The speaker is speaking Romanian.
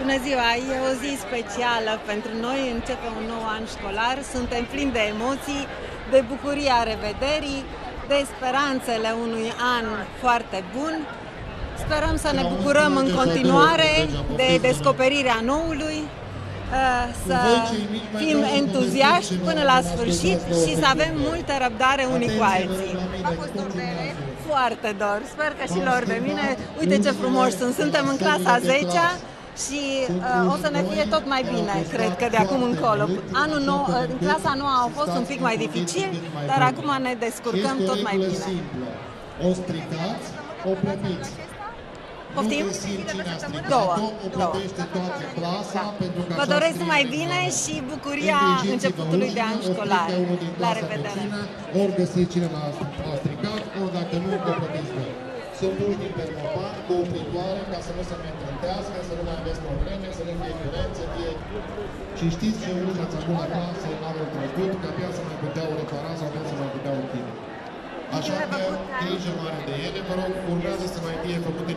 Bună ziua! E o zi specială pentru noi, începe un nou an școlar, suntem plini de emoții, de bucuria revederii, de speranțele unui an foarte bun. Sperăm să ne bucurăm în continuare de descoperirea noului, uh, să fim entuziaști până la sfârșit și să avem multă răbdare unii cu alții. A fost dor de ele? Foarte dor. Sper că și lor de mine. Uite ce frumos sunt. Suntem în clasa 10 și uh, o să ne fie tot mai bine, cred că de acum încolo. Anul nou, uh, clasa nouă a fost un pic mai dificil, dar acum ne descurcăm tot mai bine. O stricați, o plătiți. Poftim? Două. Două. Da. Vă doresc numai bine și bucuria începutului de an școlar. La revedere! Ori găsiți cine l-a stricat, ori dacă nu, o plătiți voi. Sunt ultimi pe mopan, cu opritoare, ca să nu se mai trântească, să nu mai aveți probleme, să nu fie curent, să fie... Și știți ce ușa ați avut la casă anul trecut, că abia să mai puteau repara sau abia să mai puteau închide. Așa că grijă mare de ele, vă rog, urmează să mai fie făcute